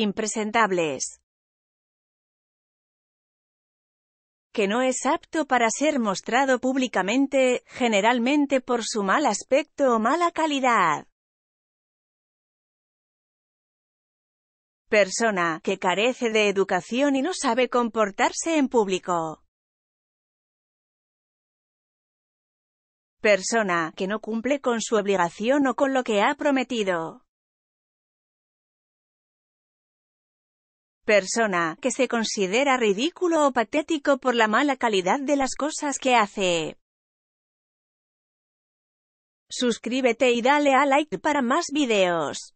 impresentables. que no es apto para ser mostrado públicamente, generalmente por su mal aspecto o mala calidad. Persona que carece de educación y no sabe comportarse en público. Persona que no cumple con su obligación o con lo que ha prometido. Persona que se considera ridículo o patético por la mala calidad de las cosas que hace. Suscríbete y dale a like para más videos.